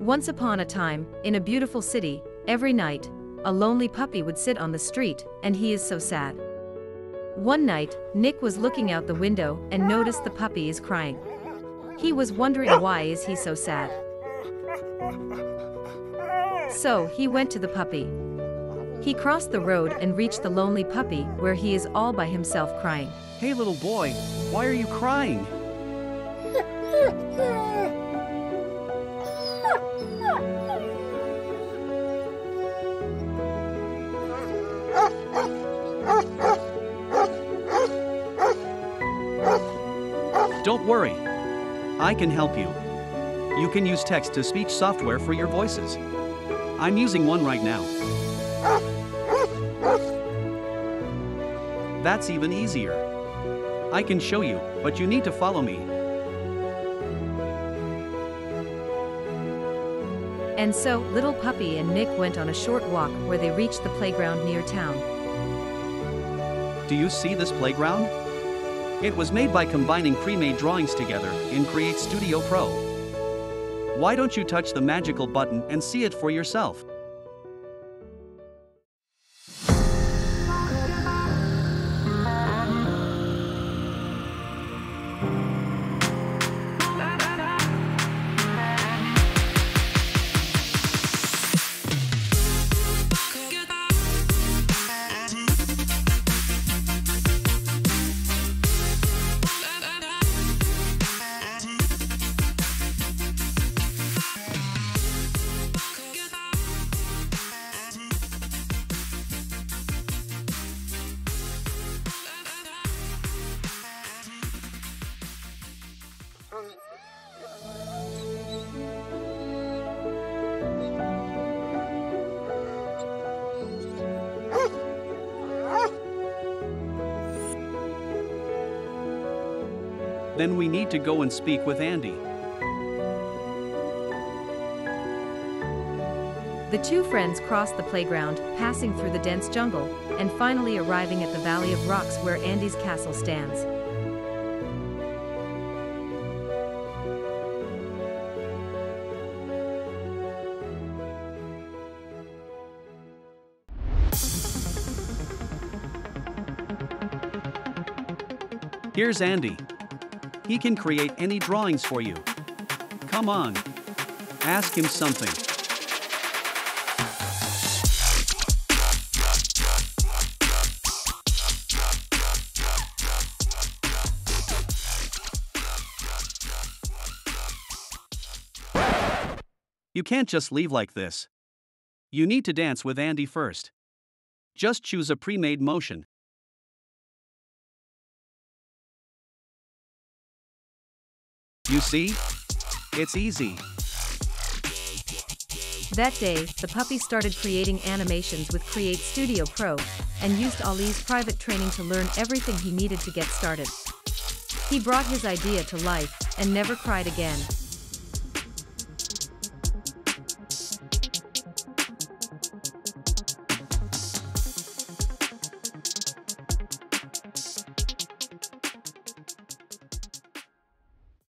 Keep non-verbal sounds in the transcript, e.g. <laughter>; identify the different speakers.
Speaker 1: Once upon a time, in a beautiful city, every night, a lonely puppy would sit on the street, and he is so sad. One night, Nick was looking out the window and noticed the puppy is crying. He was wondering why is he so sad. So, he went to the puppy. He crossed the road and reached the lonely puppy where he is all by himself crying.
Speaker 2: Hey little boy, why are you crying? <laughs> Don't worry. I can help you. You can use text-to-speech software for your voices. I'm using one right now. That's even easier. I can show you, but you need to follow me.
Speaker 1: And so, little puppy and Nick went on a short walk where they reached the playground near town.
Speaker 2: Do you see this playground? It was made by combining pre-made drawings together in Create Studio Pro. Why don't you touch the magical button and see it for yourself? Then we need to go and speak with Andy.
Speaker 1: The two friends crossed the playground, passing through the dense jungle, and finally arriving at the Valley of Rocks where Andy's castle stands.
Speaker 2: Here's Andy. He can create any drawings for you. Come on. Ask him something. You can't just leave like this. You need to dance with Andy first. Just choose a pre-made motion. You see? It's easy.
Speaker 1: That day, the puppy started creating animations with Create Studio Pro and used Ali's private training to learn everything he needed to get started. He brought his idea to life and never cried again.